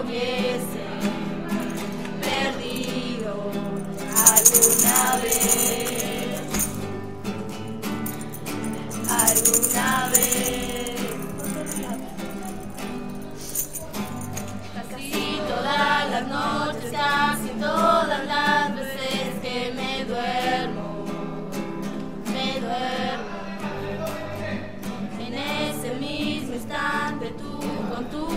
hubiese perdido alguna vez, alguna vez. Casi todas las noches, casi todas las veces que me duermo, me duermo. En ese mismo instante tú con tu